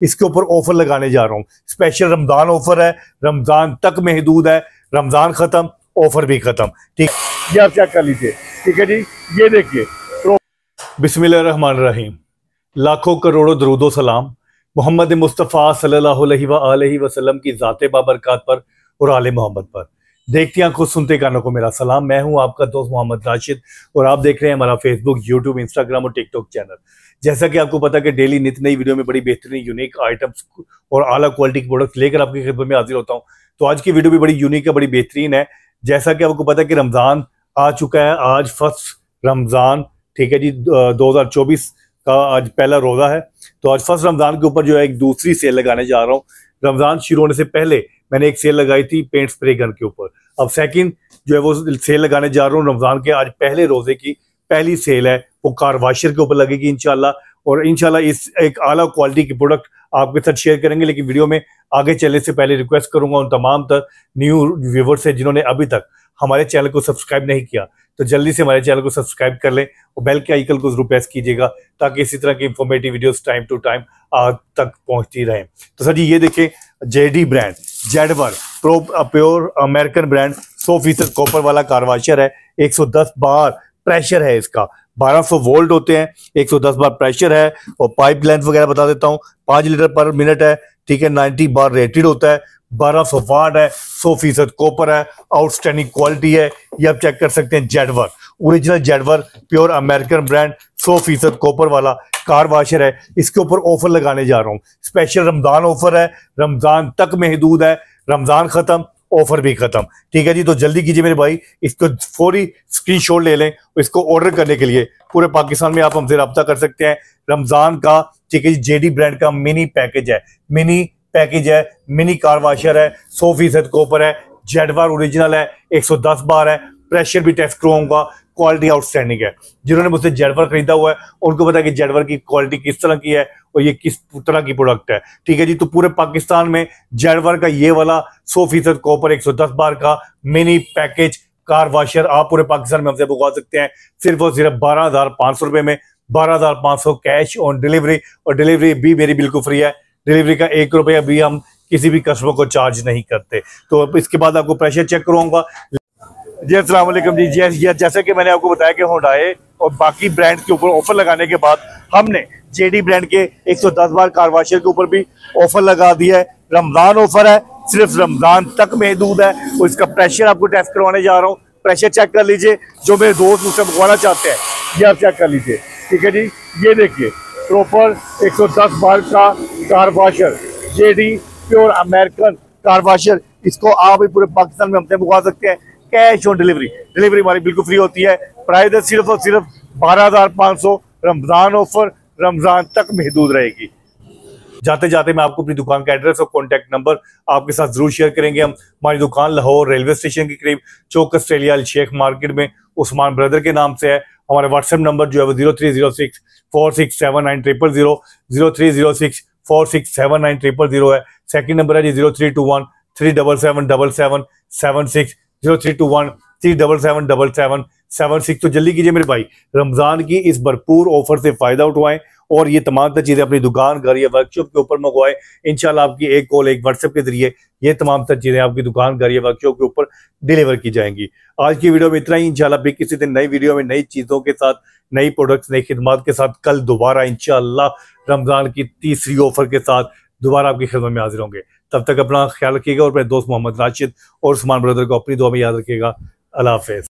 इसके ऊपर ऑफ़र लगाने जा रहा हूँ। स्पेशल रमज़ान ऑफ़र है, रमज़ान तक महदूद है, रमज़ान खत्म, ऑफ़र भी खत्म। ठीक, ये आप चेक कर लीजिए। ठीक है जी, ये देखिए। तो बिस्मिल्लाहिर्रहमानिर्रहीम लाखों करोड़ों दरूदो सलाम। मोहम्मद मुस्तफ़ा सल्लल्लाहु अलैहि वसल्लम की ज़ात बाबरकत पर और आल मोहम्मद पर। देखती आँखों, सुनते कानों को मेरा सलाम। मैं हूँ आपका दोस्त मोहम्मद राशिद और आप देख रहे हैं हमारा फेसबुक यूट्यूब इंस्टाग्राम और टिकटॉक चैनल जैसा कि आपको पता कि डेली नित नई वीडियो में बड़ी बेहतरीन यूनिक आइटम्स और आला क्वालिटी के प्रोडक्ट्स लेकर आपकी खिदमत में हाजिर होता हूँ। तो आज की वीडियो भी बड़ी यूनिक है, बड़ी बेहतरीन है। जैसा कि आपको पता है कि रमज़ान आ चुका है, आज फ़र्स्ट रमज़ान, ठीक है जी, दो हज़ार चौबीस का आज पहला रोज़ा है। तो आज फ़र्स्ट रमज़ान के ऊपर जो है एक दूसरी सेल लगाने जा रहा हूँ। रमज़ान शुरू होने से पहले मैंने एक सेल लगाई थी पेंट स्प्रे गन के ऊपर। अब सेकंड जो है वो सेल लगाने जा रहा हूँ। रमज़ान के आज पहले रोज़े की पहली सेल है। वो कार वाशर के ऊपर लगेगी इनशाला और इनशाला इस एक आला क्वालिटी की प्रोडक्ट आपके साथ शेयर करेंगे। लेकिन वीडियो में आगे चलने से पहले रिक्वेस्ट करूँगा उन तमाम तक न्यू व्यूवर्स है जिन्होंने अभी तक हमारे चैनल को सब्सक्राइब नहीं किया। तो जल्दी से हमारे चैनल को सब्सक्राइब कर लें और बेल के आइकल को ज़रूर प्रेस कीजिएगा ताकि इसी तरह की informative videos time to time आज तक पहुँचती रहे। तो सर जी, ये देखें जेडी ब्रांड जेडवर प्रो प्योर अमेरिकन ब्रांड सौ फ़ीसद कॉपर वाला कारवाशर है। 110 बार प्रेशर है इसका। 1200 वोल्ट होते हैं 110 बार प्रेशर है। और पाइप लेंथ वगैरह बता देता हूँ, पाँच लीटर पर मिनट है, ठीक है 90 बार रेटेड होता है। बारह 1200 वाट है 100 फ़ीसद कॉपर है आउटस्टैंडिंग क्वालिटी है। ये आप चेक कर सकते हैं जेडवर ओरिजिनल जेडवर प्योर अमेरिकन ब्रांड 100 फ़ीसद कॉपर वाला कार वाशर है। इसके ऊपर ऑफ़र लगाने जा रहा हूँ। स्पेशल रमज़ान ऑफ़र है। रमज़ान तक महदूद है। रमज़ान खत्म, ऑफ़र भी खत्म। ठीक है जी तो जल्दी कीजिए मेरे भाई, इसको फौरी स्क्रीनशॉट ले लें, इसको ऑर्डर करने के लिए। पूरे पाकिस्तान में आप हमसे रब्ता कर सकते हैं। रमज़ान का, ठीक है जी जेडी ब्रांड का मिनी पैकेज है। मिनी पैकेज है मिनी कार वाशर है, सौ फ़ीसद कोपर है जेडवार ओरिजिनल है 110 बार है। प्रेशर भी टेस्ट करवाऊँगा क्वालिटी आउटस्टैंडिंग है। जिन्होंने मुझसे जेडवर खरीदा हुआ है, उनको पता है कि जेडवर की क्वालिटी किस तरह की है और ये किस तरह की प्रोडक्ट है। ठीक है जी तो पूरे पाकिस्तान में जेडवर का ये वाला सौ फ़ीसद कॉपर एक बार का मिनी पैकेज कार वाशर आप पूरे पाकिस्तान में हमसे बुकवा सकते हैं। सिर्फ़ और सिर्फ़ बारह सौ रुपए में, बारह सौ कैश ऑन डिलीवरी और डिलीवरी भी मेरी बिल्कुल फ्री है। डिलीवरी का एक रुपया भी हम किसी भी कस्टमर को चार्ज नहीं करते। तो इसके बाद आपको प्रेशर चेक करवाऊँगा। जी असलम जी। जी जी, जैसे कि मैंने आपको बताया कि होंडाए और बाकी ब्रांड के ऊपर ऑफ़र लगाने के बाद हमने जेडी ब्रांड के 110 बार कारवाशर के ऊपर भी ऑफ़र लगा दिया है। रमज़ान ऑफ़र है, सिर्फ़ रमज़ान तक महदूद है और इसका प्रेशर आपको टेस्ट करवाने जा रहा हूँ। प्रेशर चेक कर लीजिए, जो मेरे दोस्त मुझसे मंगवाना चाहते हैं, ये आप चेक कर लीजिए। ठीक है जी? ये देखिए प्रॉपर 110 बार का car washer JD pure American car washer इसको आप भी पूरे पाकिस्तान में हमसे मंगवा सकते हैं। Cash on delivery. डिलीवरी हमारी बिल्कुल फ्री होती है। प्राइस है सिर्फ़ और सिर्फ़ बारह हज़ार पाँच सौ। रमज़ान ऑफ़र रमज़ान तक महदूद रहेगी। जाते जाते मैं आपको अपनी दुकान का एड्रेस और कॉन्टैक्ट नंबर आपके साथ ज़रूर शेयर करेंगे हम। हमारी दुकान लाहौर रेलवे स्टेशन के करीब चौक ऑस्ट्रेलिया शेख मार्केट में उस्मान ब्रदर के नाम से है। हमारे व्हाट्सएप नंबर जो है वो zero three zero six four six seven nine triple zero zero three zero six four six seven nine triple zero है। सेकंड नंबर है जी zero three two one three double seven double seven seven six zero three two one three double seven double seven seven six तो जल्दी कीजिए मेरे भाई। रमज़ान की इस भरपूर ऑफ़र से फ़ायदा उठवाएँ और ये तमाम चीज़ें अपनी दुकान, घर या वर्कशॉप के ऊपर मंगवाएँ। इनशाला आपकी एक कॉल एक व्हाट्सएप के ज़रिए ये तमाम तर चीज़ें आपकी दुकान, घर या वर्कशॉप के ऊपर डिलीवर की जाएँगी। आज की वीडियो में इतना ही। इंशाल्लाह भी किसी दिन नई वीडियो में नई चीज़ों के साथ, नई प्रोडक्ट्स नई खिदमत के साथ कल दोबारा इंशाल्लाह रमज़ान की तीसरी ऑफ़र के साथ दोबारा आपकी खिदमत में हाजिर होंगे। तब तक अपना ख्याल रखिएगा और मेरे दोस्त मोहम्मद राशिद और उस्मान ब्रदर को अपनी दुआ में याद रखिएगा। अल्लाह हाफिज।